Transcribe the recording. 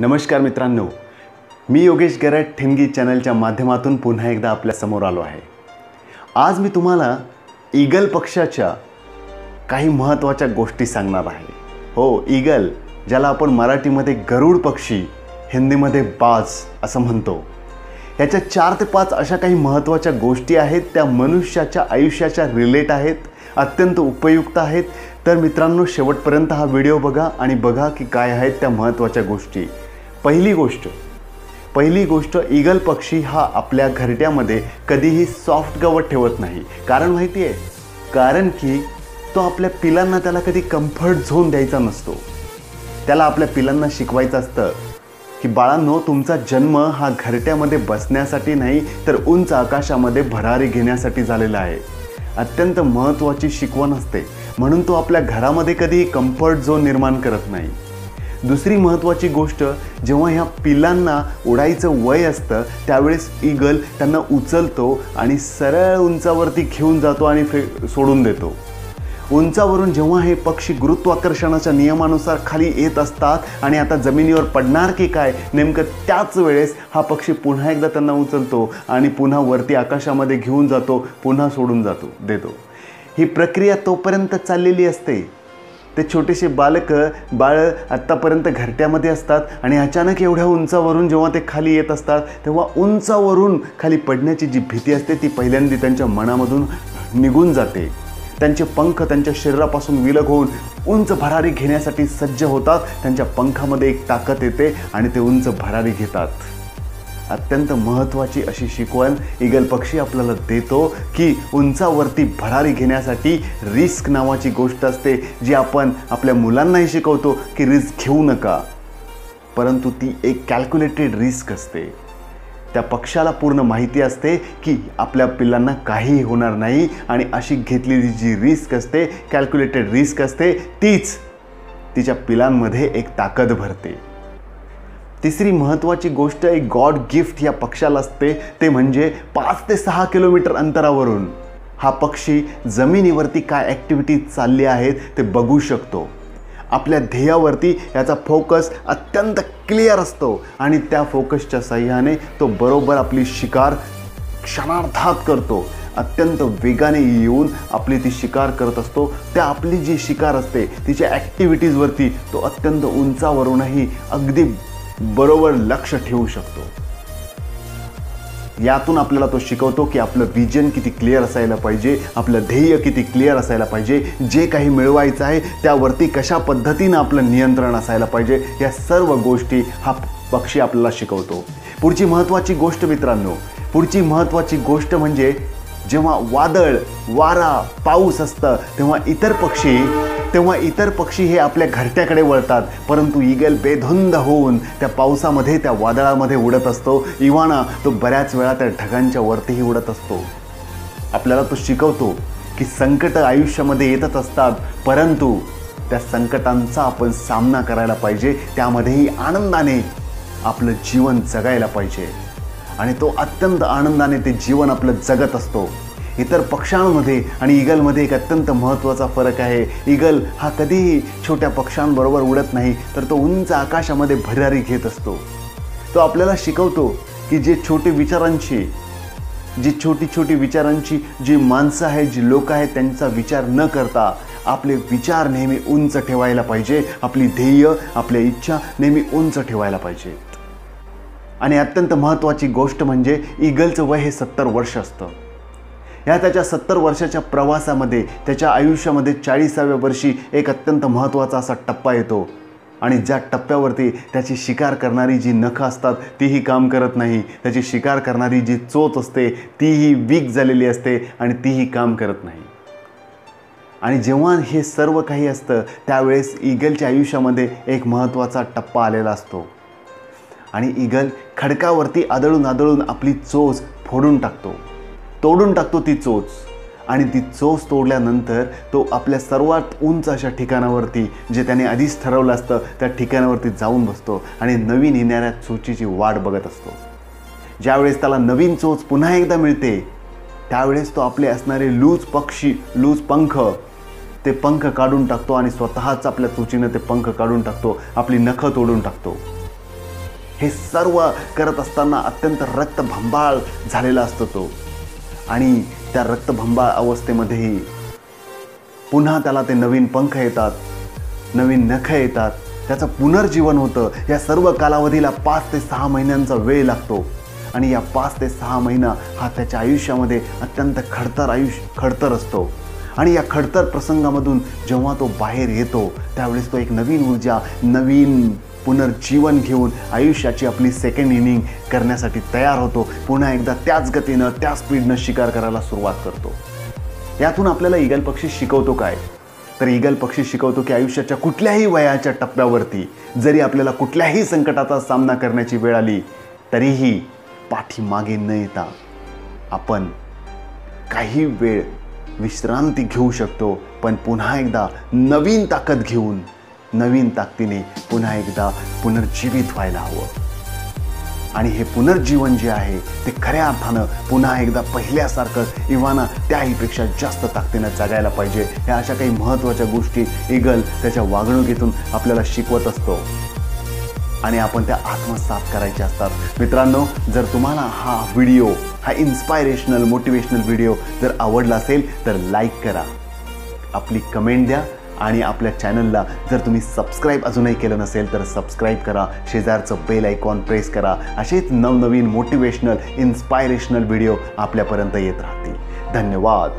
नमस्कार मित्रांनो. मी योगेश गरड ठिणगी चॅनलच्या माध्यमातून पुन्हा एकदा आपल्यासमोर आलो आहे. आज मी तुम्हाला ईगल पक्षाच्या काही महत्त्वाच्या गोष्टी सांगणार आहे. हो ईगल ज्याला आपण मराठीमध्ये गरुड पक्षी हिंदीमध्ये बाज असं म्हणतो. याच्या चार ते पाच अशा काही महत्त्वाच्या गोष्टी आहेत त्या मनुष्याच्या आयुष्याच्या रिलेट आहेत अत्यंत उपयुक्त आहेत. तर मित्रांनो शेवटपर्यंत हा व्हिडिओ बघा आणि बघा की काय आहेत त्या महत्त्वाच्या गोष्टी. पहिली गोष्ट पहिली गोष्ट ईगल पक्षी हा आपल्या घरट्यामध्ये कधीही सॉफ्ट गवत ठेवत नाही. कारण माहिती आहे कारण की तो आपल्या पिलांना त्याला कधी कम्फर्ट झोन द्यायचा नसतो. त्याला आपल्या पिलांना शिकवायचं असतं की बाळांनो तुमचा जन्म हा घरट्यामध्ये बसण्यासाठी नाही तर उंच आकाशामध्ये भरारी घेण्यासाठी झालेला आहे. अत्यंत महत्त्वाची शिकवण असते. म्हणून तो आपल्या घरामध्ये कधीही कम्फर्ट झोन निर्माण करत नाही. दुसरी महत्त्वाची गोष्ट जेव्हा ह्या पिलांना उडायचं वय असतं त्यावेळेस ईगल त्यांना उचलतो आणि सरळ उंचावरती घेऊन जातो आणि फे सोडून देतो. उंचावरून जेव्हा हे पक्षी गुरुत्वाकर्षणाच्या नियमानुसार खाली येत असतात आणि आता जमिनीवर पडणार की काय नेमकं त्याच वेळेस हा पक्षी पुन्हा एकदा त्यांना उचलतो आणि पुन्हा वरती आकाशामध्ये घेऊन जातो पुन्हा सोडून जातो देतो. ही प्रक्रिया तोपर्यंत चाललेली असते. ते छोटेसे बालक बाळ आत्तापर्यंत घरट्यामध्ये असतात आणि अचानक एवढ्या उंचावरून जेव्हा ते खाली येत असतात तेव्हा उंचावरून खाली पडण्याची जी भीती असते ती पहिल्यांदा त्यांच्या मनामधून निघून जाते. त्यांचे पंख त्यांच्या शरीरापासून विलग होऊन उंच भरारी घेण्यासाठी सज्ज होतात. त्यांच्या पंखामध्ये एक ताकद येते आणि ते उंच भरारी घेतात. अत्यंत महत्त्वाची अशी शिकवण ईगल पक्षी आपल्याला देतो की उंचावरती भरारी घेण्यासाठी रिस्क नावाची गोष्ट असते जी आपण आपल्या मुलांनाही शिकवतो की रिस्क घेऊ नका. परंतु ती एक कॅल्क्युलेटेड रिस्क असते. त्या पक्षाला पूर्ण माहिती असते की आपल्या पिल्लांना काहीही होणार नाही आणि अशी घेतलेली जी रिस्क असते कॅल्क्युलेटेड रिस्क असते तीच तिच्या पिलांमध्ये एक ताकद भरते. तिसरी महत्त्वाची गोष्ट एक गॉड गिफ्ट या पक्षाला असते. ते म्हणजे पाच ते सहा किलोमीटर अंतरावरून. हा पक्षी जमिनीवरती काय ॲक्टिव्हिटीज चालली आहेत ते बघू शकतो. आपल्या ध्येयावरती याचा फोकस अत्यंत क्लिअर असतो. आणि त्या फोकसच्या सहाय्याने तो बरोबर आपली शिकार क्षणार्धात करतो. अत्यंत वेगाने येऊन आपली ती शिकार करत असतो. त्या आपली जी शिकार असते तिच्या ॲक्टिव्हिटीजवरती तो अत्यंत उंचावरूनही अगदी बरोबर लक्ष ठेवू शकतो. यातून आपल्याला तो शिकवतो की आपलं विजन किती क्लिअर असायला पाहिजे आपलं ध्येय किती क्लिअर असायला पाहिजे जे काही मिळवायचं आहे त्यावरती कशा पद्धतीनं आपलं नियंत्रण असायला पाहिजे या सर्व गोष्टी हा पक्षी आपल्याला शिकवतो. पुढची महत्त्वाची गोष्ट मित्रांनो पुढची महत्त्वाची गोष्ट म्हणजे जेव्हा वादळ वारा पाऊस असतं तेव्हा इतर पक्षी तेव्हा इतर पक्षी हे आपल्या घरट्याकडे वळतात. परंतु ईगल बेधुंद होऊन त्या पावसामध्ये त्या वादळामध्ये उडत असतो. इवाना तो बऱ्याच वेळा त्या ढगांच्या वरतीही उडत असतो. आपल्याला तो शिकवतो की संकट आयुष्यामध्ये येतच असतात परंतु त्या संकटांचा आपण सामना करायला पाहिजे. त्यामध्येही आनंदाने आपलं जीवन जगायला पाहिजे. आणि तो अत्यंत आनंदाने ते जीवन आपलं जगत असतो. इतर पक्ष्यांमध्ये आणि ईगलमध्ये एक अत्यंत महत्त्वाचा फरक आहे. ईगल हा कधीही छोट्या पक्ष्यांबरोबर उडत नाही तर तो उंच आकाशामध्ये भरारी घेत असतो. तो आपल्याला शिकवतो की जे छोटे विचारांची जी छोटी छोटी विचारांची जी माणसं आहेत जी लोक आहेत त्यांचा विचार न करता आपले विचार नेहमी उंच ठेवायला पाहिजे आपली ध्येय आपल्या इच्छा नेहमी उंच ठेवायला पाहिजे. आणि अत्यंत महत्त्वाची गोष्ट म्हणजे ईगलचं वय हे सत्तर वर्ष असतं. ह्या त्याच्या सत्तर वर्षाच्या प्रवासामध्ये त्याच्या आयुष्यामध्ये चाळीसाव्या वर्षी एक अत्यंत महत्त्वाचा असा टप्पा येतो. आणि ज्या टप्प्यावरती त्याची शिकार करणारी जी नखं असतात तीही काम करत नाही. त्याची शिकार करणारी जी चोच असते तीही वीक झालेली असते आणि तीही काम करत नाही. आणि जेव्हा हे सर्व काही असतं त्यावेळेस ईगलच्या आयुष्यामध्ये एक महत्त्वाचा टप्पा आलेला असतो. आणि ईगल खडकावरती आदळून आदळून आपली चोच फोडून टाकतो. तोडून टाकतो ती चोच. आणि ती चोच तोडल्यानंतर तो आपल्या सर्वात उंच अशा ठिकाणावरती जे त्याने आधीच ठरवलं असतं त्या ठिकाणावरती जाऊन बसतो आणि नवीन येणाऱ्या चोचीची वाट बघत असतो. ज्यावेळेस त्याला नवीन चोच पुन्हा एकदा मिळते त्यावेळेस तो आपले असणारे लूज पक्षी लूज पंख ते पंख काढून टाकतो आणि स्वतःच आपल्या चोचीनं ते पंख काढून टाकतो आपली नखं तोडून टाकतो. हे सर्व करत असताना अत्यंत रक्तभंबाळ झालेला असतो तो. आणि त्या रक्तभंबाळ अवस्थेमध्येही पुन्हा त्याला ते नवीन पंख येतात नवीन नखं येतात. त्याचं पुनर्जीवन होतं. या सर्व कालावधीला पाच ते सहा महिन्यांचा वेळ लागतो. आणि या पाच ते सहा महिना हा त्याच्या आयुष्यामध्ये अत्यंत खडतर आयुष्य खडतर असतो. आणि या खडतर प्रसंगामधून जेव्हा तो बाहेर येतो त्यावेळेस तो एक नवीन ऊर्जा नवीन पुनर्जीवन घेऊन आयुष्याची आपली सेकंड इनिंग करण्यासाठी तयार होतो. पुन्हा एकदा त्याच गतीनं त्या स्पीडनं शिकार करायला सुरुवात करतो. यातून आपल्याला ईगल पक्षी शिकवतो काय? तर ईगल पक्षी शिकवतो की आयुष्याच्या कुठल्याही वयाच्या टप्प्यावरती जरी आपल्याला कुठल्याही संकटाचा सामना करण्याची वेळ आली तरीही पाठीमागे न येता आपण काही वेळ विश्रांती घेऊ शकतो. पण पुन्हा एकदा नवीन ताकद घेऊन नवीन ताकदीने पुन्हा एकदा पुनर्जीवित व्हायला हवं. आणि हे पुनर्जीवन जे आहे ते खऱ्या अर्थानं पुन्हा एकदा पहिल्यासारखं इव्हाना त्याहीपेक्षा जास्त ताकदीनं जगायला पाहिजे. ह्या अशा काही महत्त्वाच्या गोष्टी इगल त्याच्या वागणुकीतून आपल्याला शिकवत असतो. आणि आपण त्या आत्मसात करायच्या असतात. मित्रांनो जर तुम्हाला हा व्हिडिओ हा इन्स्पायरेशनल मोटिवेशनल व्हिडिओ जर आवडला असेल तर लाईक करा. आपली कमेंट द्या. आणि आपल्या चॅनलला जर तुम्ही सबस्क्राईब अजूनही केलं नसेल तर सबस्क्राईब करा. शेजारचं बेल आयकॉन प्रेस करा. असेच नवनवीन मोटिवेशनल इन्स्पायरेशनल व्हिडिओ आपल्यापर्यंत येत राहतील. धन्यवाद.